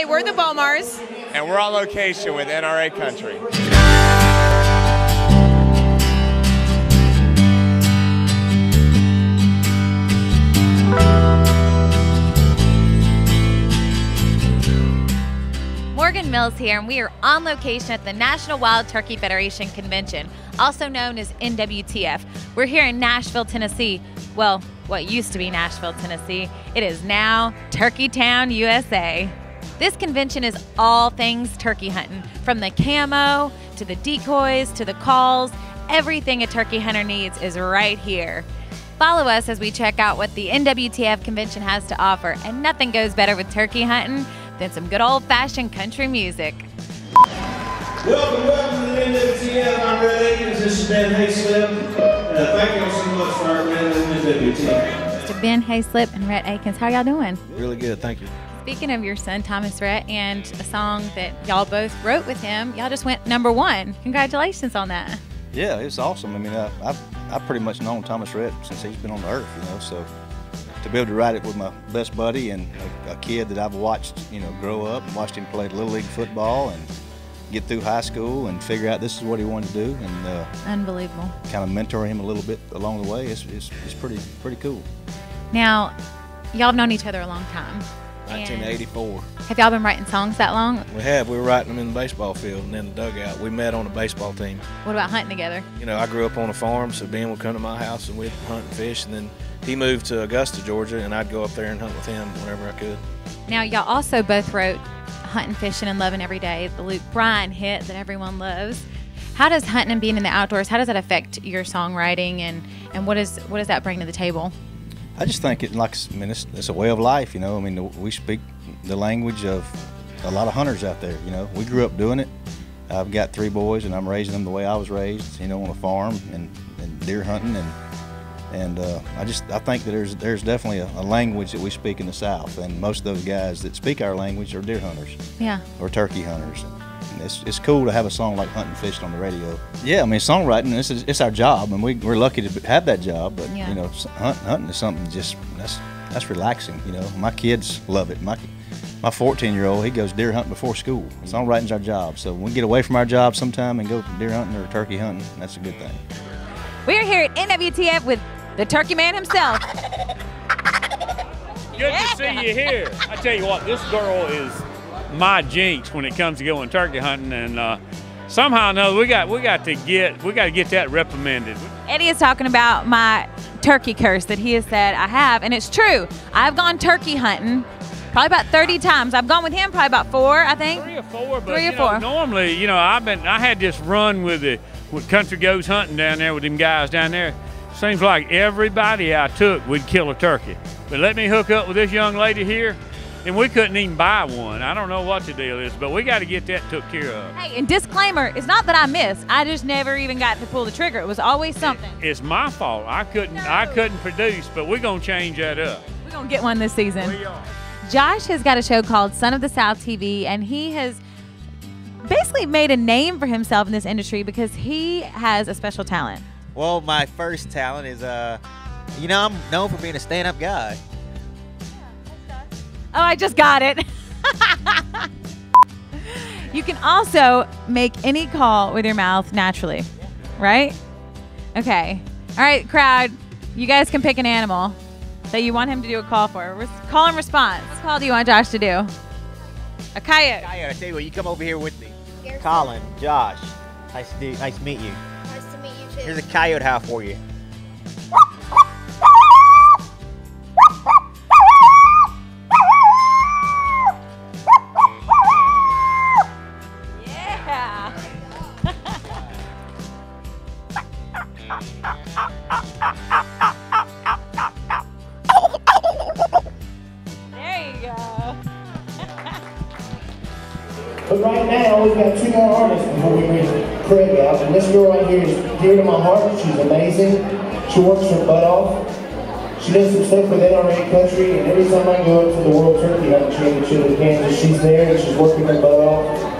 Hey, we're the Bomars. And we're on location with NRA Country. Morgan Mills here, and we are on location at the National Wild Turkey Federation Convention, also known as NWTF. We're here in Nashville, Tennessee. Well, what used to be Nashville, Tennessee. It is now Turkey Town, USA. This convention is all things turkey hunting, from the camo to the decoys to the calls. Everything a turkey hunter needs is right here. Follow us as we check out what the NWTF convention has to offer, and nothing goes better with turkey hunting than some good old fashioned country music. Welcome, welcome to the NWTF. I'm Rhett Akins. This is Ben Hayslip. Uh, thank y'all so much for our man in the NWTF. Mr. Ben Hayslip and Rhett Akins, how y'all doing? Really good, thank you. Speaking of your son, Thomas Rhett, and a song that y'all both wrote with him, y'all just went number one. Congratulations on that. Yeah, it's awesome. I mean, I, I've, I've pretty much known Thomas Rhett since he's been on the earth, you know, so to be able to write it with my best buddy and a, a, kid that I've watched, you know, grow up and watched him play little league football and get through high school and figure out this is what he wanted to do and uh, unbelievable. Kind of mentor him a little bit along the way. It's, it's, it's pretty pretty cool. Now, y'all have known each other a long time. 1984. Have y'all been writing songs that long? We have. We were writing them in the baseball field and in the dugout. We met on the baseball team. What about hunting together? You know, I grew up on a farm, so Ben would come to my house and we'd hunt and fish. And then he moved to Augusta, Georgia, and I'd go up there and hunt with him whenever I could. Now, y'all also both wrote Hunting, Fishing, and Loving Every Day, the Luke Bryan hit that everyone loves. How does hunting and being in the outdoors, how does that affect your songwriting and, and what, is, what does that bring to the table? I just think it like I mean it's, it's a way of life, you know. I mean we speak the language of a lot of hunters out there. You know, we grew up doing it. I've got three boys, and I'm raising them the way I was raised. You know, on a farm and, and deer hunting, and and uh, I just I think that there's there's definitely a, a, language that we speak in the South, and most of those guys that speak our language are deer hunters. Yeah. Or turkey hunters it's, it's cool to have a song like Hunting Fishing on the radio. Yeah, I mean, songwriting, it's, it's our job, and we, we're lucky to have that job, but, yeah. you know, hunt, hunting is something just, that's, that's relaxing, you know. My kids love it. My, my 14 year old, he goes deer hunting before school. Songwriting's our job, so when we get away from our job sometime and go deer hunting or turkey hunting, that's a good thing. We're here at NWTF with the turkey man himself. Good yeah. to see you here. I tell you what, this girl is my jinx when it comes to going turkey hunting, and uh, somehow or another we got we got to get we got to get that reprimanded. Eddie is talking about my turkey curse that he has said I have, and it's true. I've gone turkey hunting probably about 30 times. I've gone with him probably about four, I think. Three or four, but three or know, four. normally, you know, I've been I had this run with the with country goes hunting down there with them guys down there. Seems like everybody I took would kill a turkey. But let me hook up with this young lady here and we couldn't even buy one. I don't know what the deal is, but we got to get that took care of. Hey, and disclaimer, it's not that I missed. I just never even got to pull the trigger. It was always something. It, it's my fault. I couldn't. No. I couldn't produce, but we're gonna change that up. We're gonna get one this season. We are. Josh has got a show called Son of the South TV, and he has basically made a name for himself in this industry because he has a special talent. Well, my first talent is, uh, you know, I'm known for being a stand-up guy. Oh, I just got it. you can also make any call with your mouth naturally, right? Okay. All right, crowd. You guys can pick an animal that you want him to do a call for. Call and response. What call do you want Josh to do? A coyote. Coyote. I tell you what, you come over here with me. Colin, Josh. Nice to, nice to meet you. Nice to meet you too. Here's a coyote howl for you. But right now, we've got two more artists before we bring Craig out. And this girl right here is dear to my heart. She's amazing. She works her butt off. She does some stuff with NRA Country, and every time I go up to the World Turkey Hunting Championship in Kansas, she's there and she's working her butt off.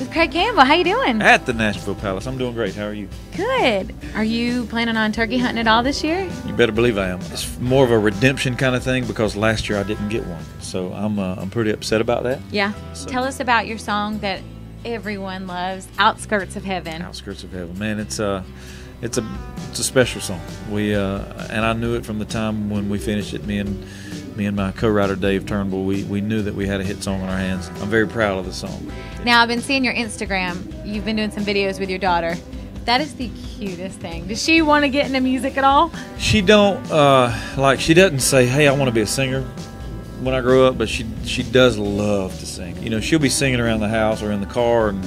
with Craig Campbell. How you doing? At the Nashville Palace. I'm doing great. How are you? Good. Are you planning on turkey hunting at all this year? You better believe I am. It's more of a redemption kind of thing because last year I didn't get one. So I'm uh, I'm pretty upset about that. Yeah. So- Tell us about your song that everyone loves, Outskirts of Heaven. Outskirts of Heaven. Man, it's a it's a it's a special song. We uh, and I knew it from the time when we finished it. Me and me and my co-writer Dave Turnbull. We we knew that we had a hit song on our hands. I'm very proud of the song. Now, I've been seeing your Instagram. You've been doing some videos with your daughter. That is the cutest thing. Does she want to get into music at all? She don't uh, like. She doesn't say, "Hey, I want to be a singer." When I grow up, but she she does love to sing. You know, she'll be singing around the house or in the car, and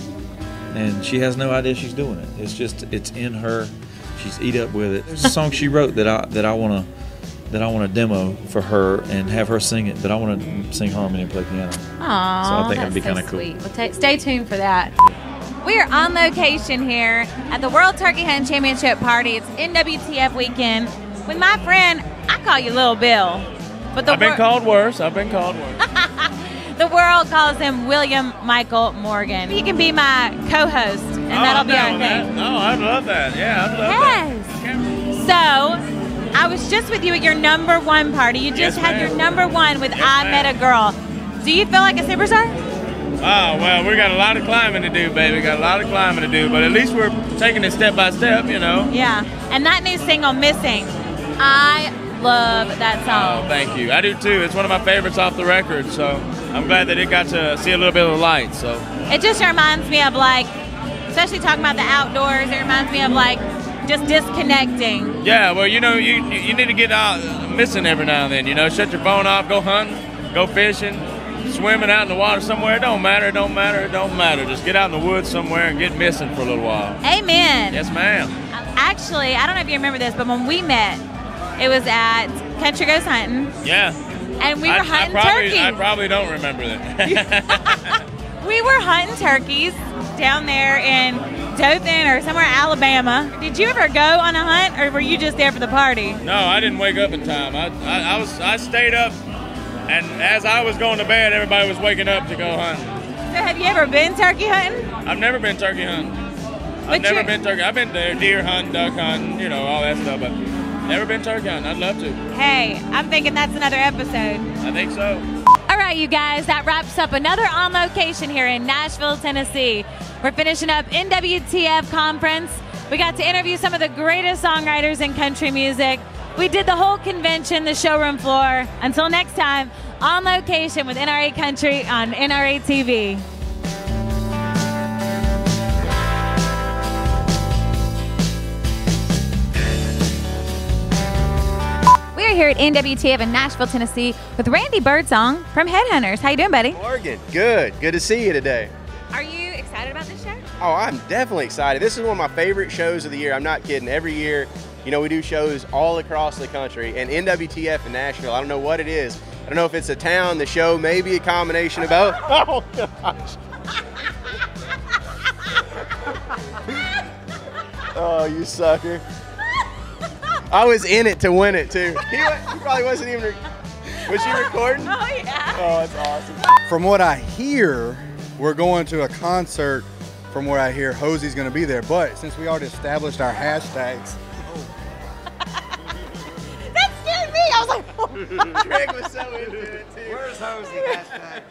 and she has no idea she's doing it. It's just it's in her. She's eat up with it. There's a song she wrote that I that I want to that I want to demo for her and have her sing it. That I want to sing harmony and play piano. Aww, So I think that's that'd be so kinda cool. sweet. Well, ta- stay tuned for that. We are on location here at the World Turkey Hunting Championship Party. It's NWTF weekend with my friend. I call you Little Bill, but the I've been wor- called worse. I've been called worse. the world calls him William Michael Morgan. He can be my co-host, and Oh, that'll I'm be down our thing. Oh, that. No, I'd love that. Yeah, I'd love Yes. So, I was just with you at your number one party. You just Yes, had your number one with Yes, I. Met a Girl. Do you feel like a superstar? Oh, well, we got a lot of climbing to do, baby. Got a lot of climbing to do, but at least we're taking it step by step, you know. Yeah. And that new single, Missing, I love that Oh, song. thank you. I do too. It's one of my favorites off the record, so I'm glad that it got to see a little bit of the light. So, It just reminds me of like, especially talking about the outdoors, it reminds me of like just disconnecting. yeah, well, you know, you you need to get out missing every now and then. You know, shut your phone off, go hunting, go fishing, swimming out in the water somewhere. It don't matter. It don't matter. It don't matter. Just get out in the woods somewhere and get missing for a little while. Amen. Yes, ma'am. Actually, I don't know if you remember this, but when we met, it was at Country Goes Hunting, Yeah. and we were I, I hunting probably, turkeys. I probably don't remember that. we were hunting turkeys down there in Dothan or somewhere in Alabama. Did you ever go on a hunt, or were you just there for the party? no, I didn't wake up in time. I, I, I was I stayed up, and as I was going to bed, everybody was waking up to go hunting. So have you ever been turkey hunting? I've never been turkey hunting. But I've never been turkey. I've been there deer hunting, duck hunting, you know, all that stuff, but never been turkey hunting. I'd love to. Hey, I'm thinking that's another episode. I think so. Right, you guys, that wraps up another on location here in Nashville, Tennessee. We're finishing up NWTF conference. We got to interview some of the greatest songwriters in country music. We did the whole convention, the showroom floor. Until next time, on location with NRA Country on NRA TV. We are here at NWTF in Nashville, Tennessee with Randy Birdsong from Headhunters. How you doing, buddy? Morgan, good. Good to see you today. Are you excited about this show? Oh, I'm definitely excited. This is one of my favorite shows of the year. I'm not kidding. Every year, you know, we do shows all across the country, and NWTF in Nashville, I don't know what it is. I don't know if it's a town, the show, maybe a combination of both. Oh, gosh. oh, you sucker. I was in it to win it, too. He, he probably wasn't even. Was she recording? Oh, yeah. Oh, that's awesome. From what I hear, we're going to a concert. From what I hear, Hosey's going to be there. But since we already established our hashtags, That scared me. I was like, Greg was so into it, too. Where's Hosey? Hashtag.